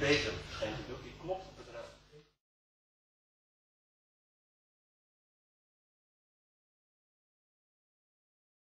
Beter. klopt